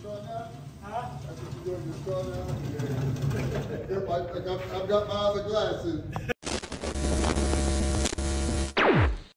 I've got my other glasses.